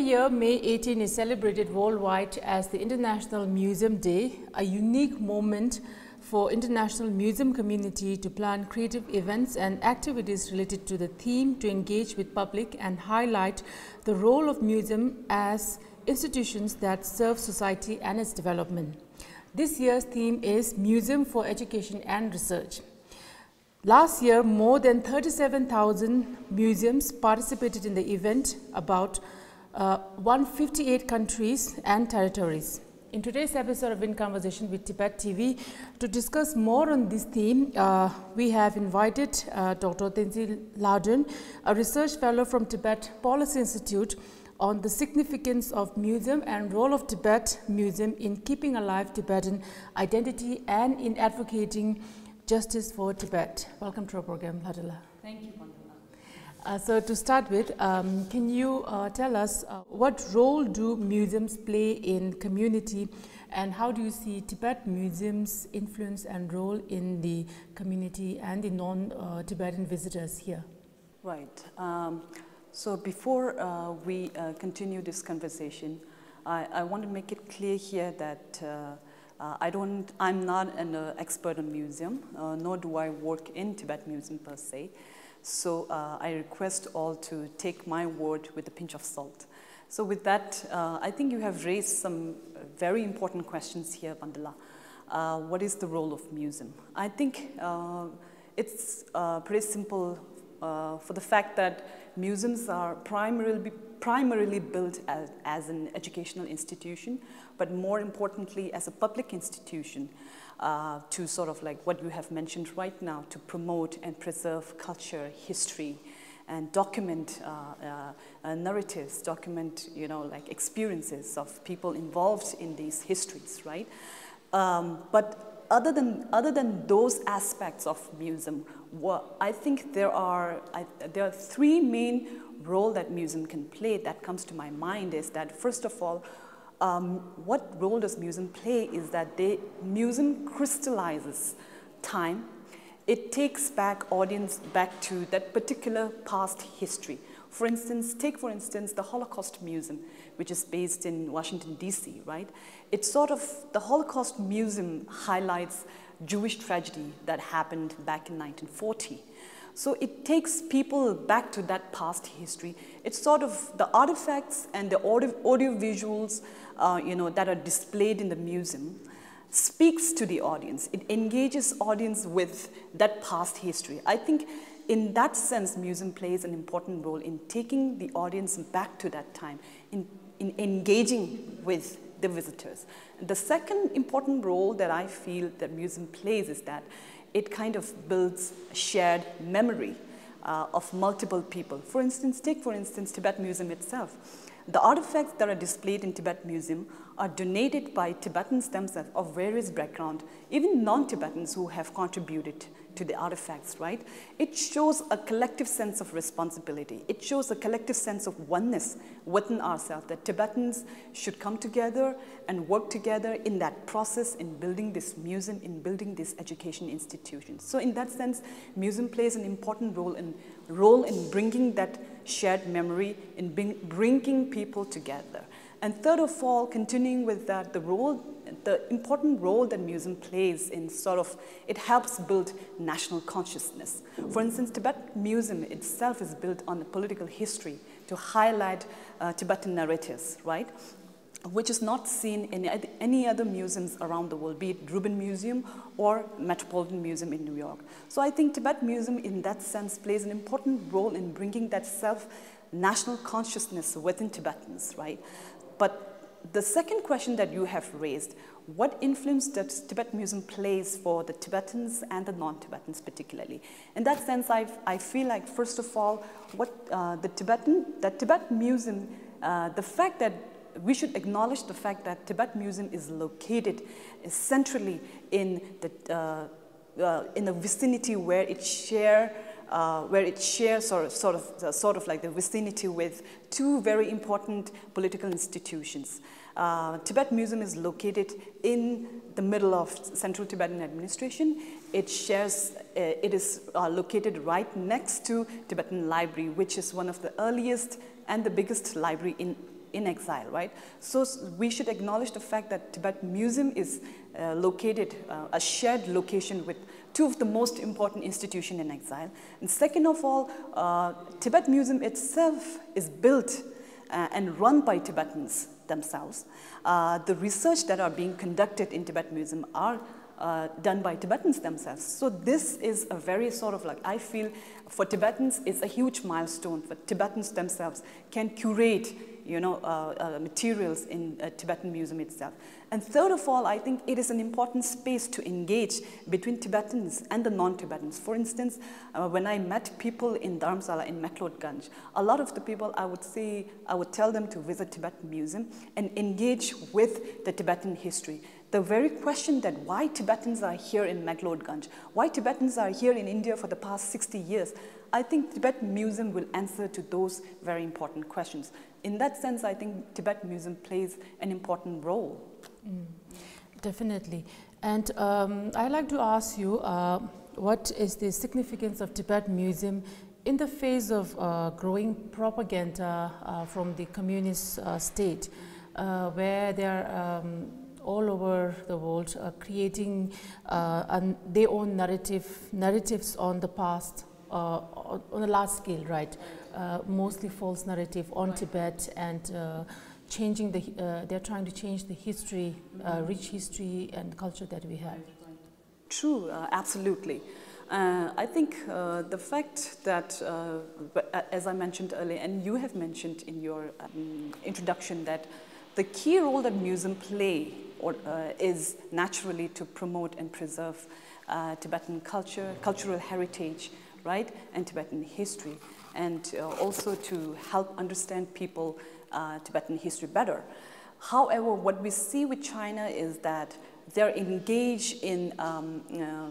year, May 18 is celebrated worldwide as the International Museum Day, a unique moment for international museum community to plan creative events and activities related to the theme to engage with public and highlight the role of museum as institutions that serve society and its development. This year's theme is Museum for Education and Research. Last year, more than 37,000 museums participated in the event, about uh, 158 countries and territories. In today's episode of In Conversation with Tibet TV, to discuss more on this theme, uh, we have invited uh, Dr. Tenzin Ladun, a research fellow from Tibet Policy Institute, on the significance of museum and role of Tibet Museum in keeping alive Tibetan identity and in advocating Justice for Tibet. Welcome to our program, Ladula. Thank you. Uh, so to start with, um, can you uh, tell us uh, what role do museums play in community and how do you see Tibet museums influence and role in the community and the non-Tibetan visitors here? Right. Um, so before uh, we uh, continue this conversation, I, I, want to make it clear here that uh, uh, I don't, I'm not an uh, expert on museum, uh, nor do I work in Tibet Museum per se. So uh, I request all to take my word with a pinch of salt. So with that, uh, I think you have raised some very important questions here, Vandala. Uh, what is the role of museum? I think it's pretty simple for the fact that museums are primarily, primarily built as, as an educational institution, but more importantly as a public institution uh, to sort of like what you have mentioned right now, to promote and preserve culture, history, and document uh, uh, uh, narratives, document, you know, like experiences of people involved in these histories, right? Um, but other than, other than those aspects of museum, I think there are, I, there are three main role that museum can play that comes to my mind is that first of all, um, what role does museum play is that they, museum crystallizes time. It takes back audience back to that particular past history. For instance, take for instance the Holocaust Museum, which is based in Washington, D.C., right? It's sort of, the Holocaust Museum highlights Jewish tragedy that happened back in 1940. So it takes people back to that past history. It's sort of the artifacts and the audio, audio visuals uh, you know, that are displayed in the museum speaks to the audience. It engages audience with that past history. I think in that sense, museum plays an important role in taking the audience back to that time, in, in engaging with the visitors. The second important role that I feel that museum plays is that it kind of builds shared memory uh, of multiple people. For instance, take for instance Tibet Museum itself. The artifacts that are displayed in Tibet Museum are donated by Tibetans themselves of various background, even non-Tibetans who have contributed to the artifacts, right? It shows a collective sense of responsibility. It shows a collective sense of oneness within ourselves, that Tibetans should come together and work together in that process in building this museum, in building this education institution. So in that sense, museum plays an important role in, role in bringing that shared memory, in bringing people together. And third of all, continuing with that, the role the important role that museum plays in sort of, it helps build national consciousness. For instance, Tibet Museum itself is built on a political history to highlight uh, Tibetan narratives, right? Which is not seen in any other museums around the world, be it Rubin Museum or Metropolitan Museum in New York. So I think Tibet Museum in that sense plays an important role in bringing that self-national consciousness within Tibetans, right? But the second question that you have raised, what influence does Tibet Museum plays for the Tibetans and the non-Tibetans particularly? In that sense, I, I feel like, first of all, what uh, the Tibetan, the Tibet Museum, uh, the fact that we should acknowledge the fact that Tibet Museum is located centrally in the, uh, uh, in the vicinity where it share uh, where it shares sort of, sort, of, uh, sort of like the vicinity with two very important political institutions. Uh, Tibet Museum is located in the middle of Central Tibetan Administration. It shares, uh, it is uh, located right next to Tibetan Library, which is one of the earliest and the biggest library in in exile, right? So we should acknowledge the fact that Tibet Museum is uh, located, uh, a shared location with two of the most important institutions in exile. And second of all, uh, Tibet Museum itself is built uh, and run by Tibetans themselves. Uh, the research that are being conducted in Tibet Museum are uh, done by Tibetans themselves. So this is a very sort of like, I feel for Tibetans, it's a huge milestone for Tibetans themselves can curate you know, uh, uh, materials in a Tibetan museum itself. And third of all, I think it is an important space to engage between Tibetans and the non-Tibetans. For instance, uh, when I met people in Dharamsala in McLeodganj, a lot of the people I would say, I would tell them to visit Tibetan Museum and engage with the Tibetan history the very question that why Tibetans are here in McLeodganj, why Tibetans are here in India for the past 60 years, I think Tibet Museum will answer to those very important questions. In that sense, I think Tibet Museum plays an important role. Mm, definitely. And um, I'd like to ask you, uh, what is the significance of Tibet Museum in the face of uh, growing propaganda uh, from the communist uh, state, uh, where they are um, all over the world uh, creating their own narrative narratives on the past on a large scale, right? Uh, mostly false narrative on Tibet and uh, changing the, uh, they're trying to change the history, rich history and culture that we have. True, absolutely. Uh, I think uh, the fact that, uh, as I mentioned earlier, and you have mentioned in your um, introduction, that the key role that museum play or, is naturally to promote and preserve Tibetan culture, cultural heritage, right, and Tibetan history, and uh, also to help understand people uh, Tibetan history better. However, what we see with China is that they're engaged in um, uh,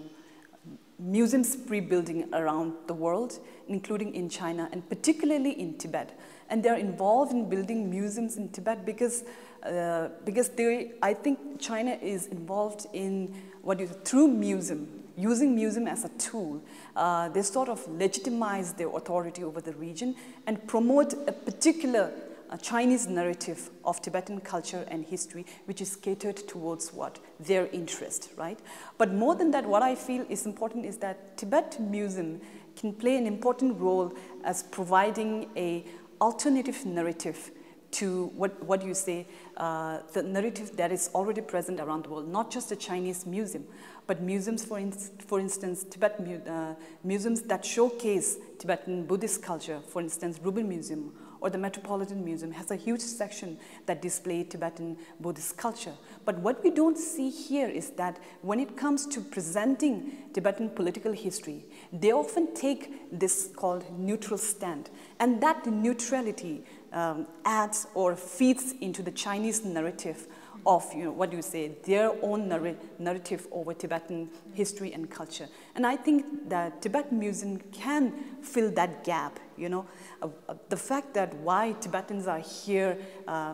museum spree building around the world, including in China and particularly in Tibet. And they're involved in building museums in Tibet because, uh, because they, I think China is involved in what is through museum, using museum as a tool, uh, they sort of legitimize their authority over the region and promote a particular uh, Chinese narrative of Tibetan culture and history, which is catered towards what? Their interest, right? But more than that, what I feel is important is that Tibet Museum can play an important role as providing a alternative narrative to what, what you say, uh, the narrative that is already present around the world, not just a Chinese museum, but museums, for, in, for instance, Tibet uh, museums that showcase Tibetan Buddhist culture, for instance, Rubin Museum or the Metropolitan Museum has a huge section that display Tibetan Buddhist culture. But what we don't see here is that when it comes to presenting Tibetan political history, they often take this called neutral stand. And that neutrality um, adds or feeds into the Chinese narrative of, you know, what do you say, their own narr narrative over Tibetan history and culture. And I think that Tibet Museum can fill that gap, you know. Uh, uh, the fact that why Tibetans are here, uh,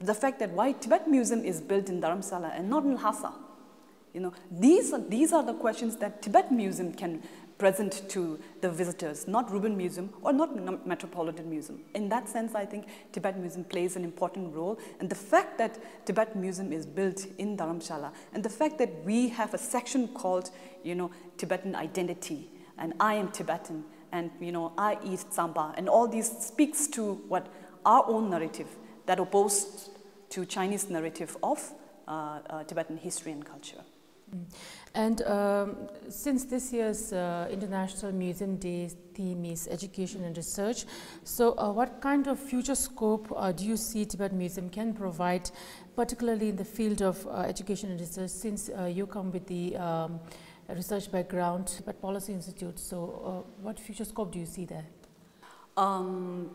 the fact that why Tibet Museum is built in Dharamsala and not in Lhasa, you know, these are, these are the questions that Tibet Museum can present to the visitors, not Rubin Museum or not Metropolitan Museum. In that sense, I think Tibet Museum plays an important role. And the fact that Tibet Museum is built in Dharamshala, and the fact that we have a section called, you know, Tibetan identity, and I am Tibetan, and, you know, I eat tsamba, and all these speaks to what our own narrative that opposed to Chinese narrative of uh, uh, Tibetan history and culture. Mm. And um, since this year's uh, International Museum Day theme is education and research, so uh, what kind of future scope uh, do you see Tibet Museum can provide, particularly in the field of uh, education and research, since uh, you come with the um, research background at Policy Institute, so uh, what future scope do you see there? Um,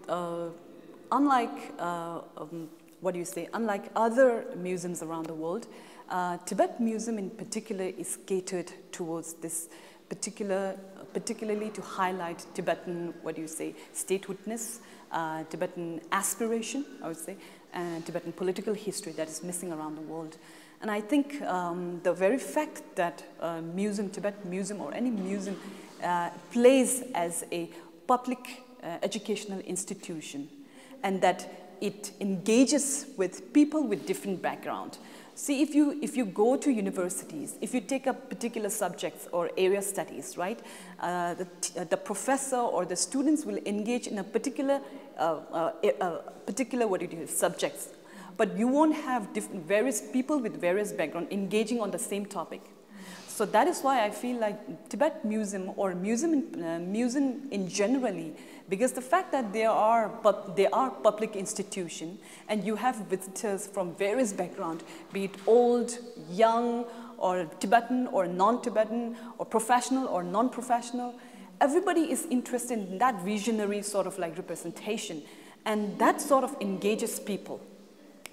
unlike, um, what do you say, unlike other museums around the world, uh, Tibet Museum in particular is catered towards this particular, particularly to highlight Tibetan, what do you say, statehoodness, uh, Tibetan aspiration, I would say, and Tibetan political history that is missing around the world. And I think um, the very fact that uh, museum, Tibet Museum or any museum uh, plays as a public uh, educational institution and that it engages with people with different background. See, if you, if you go to universities, if you take up particular subjects or area studies, right, uh, the, uh, the professor or the students will engage in a particular, uh, uh, particular what it is, subjects. But you won't have different, various people with various background engaging on the same topic. So that is why I feel like Tibet Museum or museum in, uh, museum in generally because the fact that they are, they are public institution and you have visitors from various background, be it old, young, or Tibetan or non-Tibetan, or professional or non-professional, everybody is interested in that visionary sort of like representation. And that sort of engages people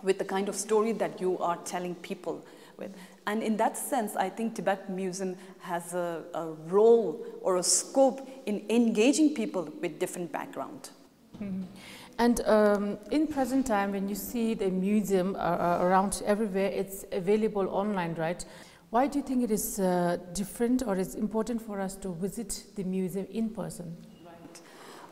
with the kind of story that you are telling people with. And in that sense, I think Tibet Museum has a, a role or a scope in engaging people with different background. Mm -hmm. And um, in present time, when you see the museum uh, uh, around everywhere, it's available online, right? Why do you think it is uh, different or it's important for us to visit the museum in person?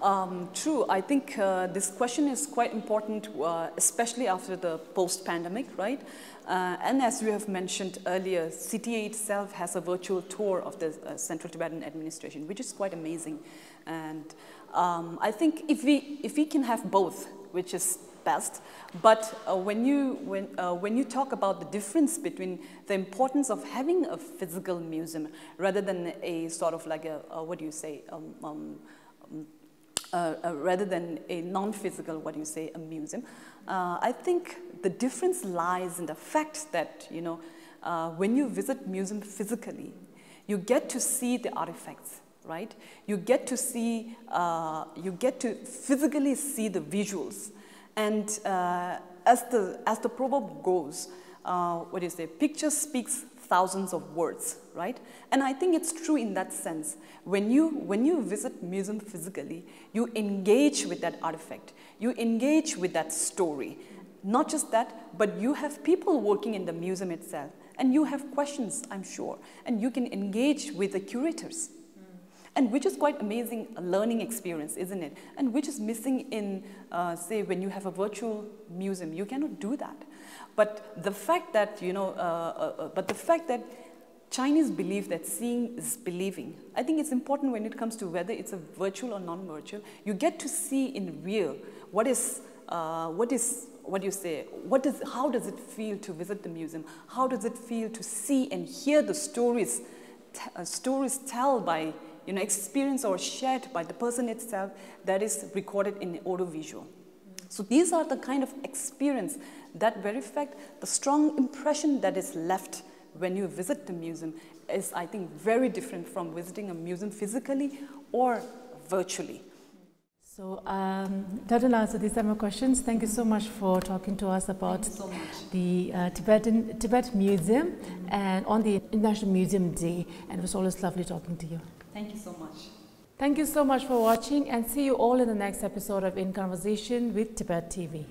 Um, true, I think uh, this question is quite important, uh, especially after the post-pandemic, right? Uh, and as you have mentioned earlier, CTA itself has a virtual tour of the uh, Central Tibetan Administration, which is quite amazing. And um, I think if we, if we can have both, which is best, but uh, when, you, when, uh, when you talk about the difference between the importance of having a physical museum rather than a sort of like a, what do you say, um, um uh, uh, rather than a non-physical, what do you say, a museum. Uh, I think the difference lies in the fact that, you know, uh, when you visit museum physically, you get to see the artifacts, right? You get to see, uh, you get to physically see the visuals. And uh, as, the, as the proverb goes, what do you say, picture speaks thousands of words, right? And I think it's true in that sense. When you, when you visit museum physically, you engage with that artifact. You engage with that story. Not just that, but you have people working in the museum itself. And you have questions, I'm sure. And you can engage with the curators. And which is quite amazing learning experience, isn't it? And which is missing in, uh, say, when you have a virtual museum. You cannot do that. But the fact that, you know, uh, uh, uh, but the fact that Chinese believe that seeing is believing. I think it's important when it comes to whether it's a virtual or non-virtual. You get to see in real what is, uh, what is, what do you say, what is, how does it feel to visit the museum? How does it feel to see and hear the stories, uh, stories told by, you know, experience or shared by the person itself that is recorded in audiovisual. So these are the kind of experience that very fact, the strong impression that is left when you visit the museum is, I think, very different from visiting a museum physically or virtually. So um, that will answer these are my questions. Thank you so much for talking to us about so the uh, Tibetan Tibet Museum mm -hmm. and on the International Museum Day. And it was always lovely talking to you. Thank you so much. Thank you so much for watching and see you all in the next episode of In Conversation with Tibet TV.